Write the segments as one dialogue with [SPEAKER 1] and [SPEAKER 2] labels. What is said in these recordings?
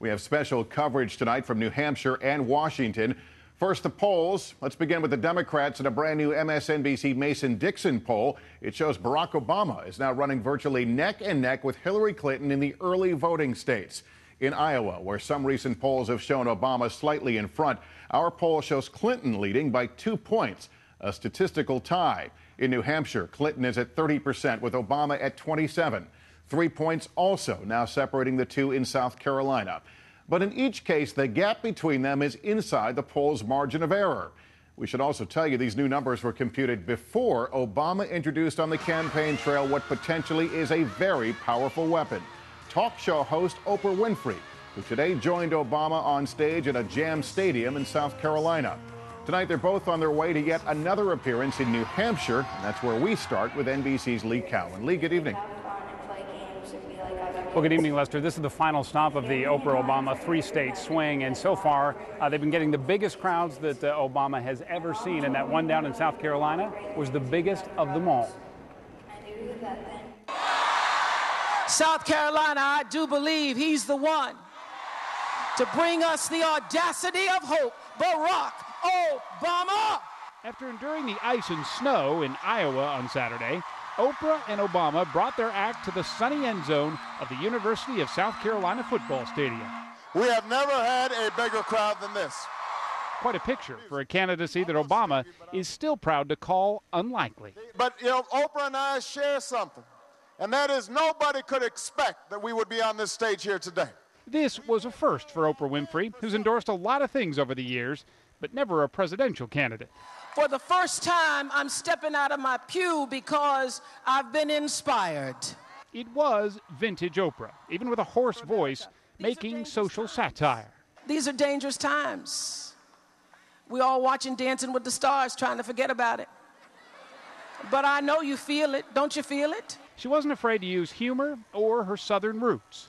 [SPEAKER 1] We have special coverage tonight from New Hampshire and Washington. First, the polls. Let's begin with the Democrats in a brand new MSNBC Mason Dixon poll. It shows Barack Obama is now running virtually neck and neck with Hillary Clinton in the early voting states. In Iowa, where some recent polls have shown Obama slightly in front, our poll shows Clinton leading by two points, a statistical tie. In New Hampshire, Clinton is at 30% with Obama at 27. Three points also now separating the two in South Carolina. But in each case, the gap between them is inside the poll's margin of error. We should also tell you these new numbers were computed before Obama introduced on the campaign trail what potentially is a very powerful weapon. Talk show host Oprah Winfrey, who today joined Obama on stage at a jam stadium in South Carolina. Tonight, they're both on their way to yet another appearance in New Hampshire. And that's where we start with NBC's Lee Cowan. Lee, good evening.
[SPEAKER 2] Well, good evening, Lester. This is the final stop of the Oprah Obama three state swing. And so far, uh, they've been getting the biggest crowds that uh, Obama has ever seen. And that one down in South Carolina was the biggest of them all.
[SPEAKER 3] South Carolina, I do believe he's the one to bring us the audacity of hope. Barack Obama.
[SPEAKER 2] After enduring the ice and snow in Iowa on Saturday, Oprah and Obama brought their act to the sunny end zone of the University of South Carolina football stadium.
[SPEAKER 4] We have never had a bigger crowd than this.
[SPEAKER 2] Quite a picture for a candidacy that Obama is still proud to call unlikely.
[SPEAKER 4] But, you know, Oprah and I share something, and that is nobody could expect that we would be on this stage here today.
[SPEAKER 2] This was a first for Oprah Winfrey, who's endorsed a lot of things over the years, but never a presidential candidate.
[SPEAKER 3] For the first time, I'm stepping out of my pew because I've been inspired.
[SPEAKER 2] It was vintage Oprah, even with a hoarse voice, making social satire.
[SPEAKER 3] These are dangerous times. We all watching Dancing with the Stars, trying to forget about it. But I know you feel it. Don't you feel it?
[SPEAKER 2] She wasn't afraid to use humor or her southern roots.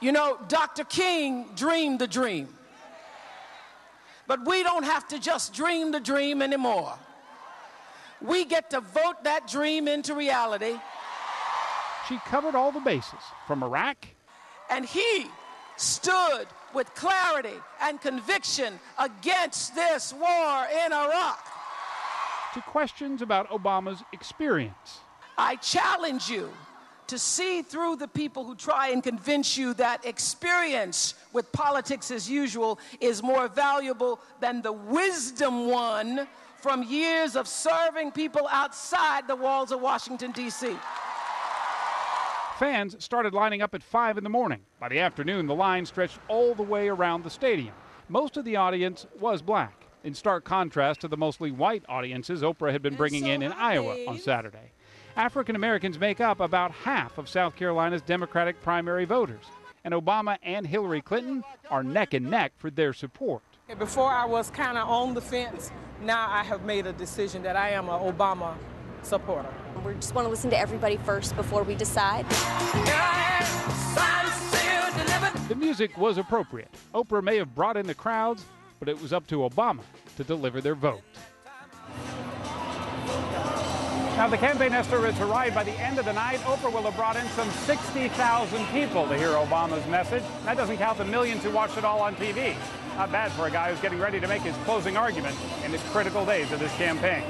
[SPEAKER 3] You know, Dr. King dreamed the dream. But we don't have to just dream the dream anymore. We get to vote that dream into reality.
[SPEAKER 2] She covered all the bases from Iraq.
[SPEAKER 3] And he stood with clarity and conviction against this war in Iraq.
[SPEAKER 2] To questions about Obama's experience.
[SPEAKER 3] I challenge you to see through the people who try and convince you that experience with politics as usual is more valuable than the wisdom won from years of serving people outside the walls of Washington, D.C.
[SPEAKER 2] Fans started lining up at 5 in the morning. By the afternoon, the line stretched all the way around the stadium. Most of the audience was black, in stark contrast to the mostly white audiences Oprah had been bringing in in Iowa on Saturday. African Americans make up about half of South Carolina's Democratic primary voters, and Obama and Hillary Clinton are neck and neck for their support.
[SPEAKER 5] Before I was kind of on the fence, now I have made a decision that I am an Obama supporter.
[SPEAKER 6] We just want to listen to everybody first before we decide.
[SPEAKER 2] The music was appropriate. Oprah may have brought in the crowds, but it was up to Obama to deliver their vote. Now, the campaign estimates to right. By the end of the night, Oprah will have brought in some 60,000 people to hear Obama's message. That doesn't count the millions who watched it all on TV. Not bad for a guy who's getting ready to make his closing argument in his critical days of this campaign.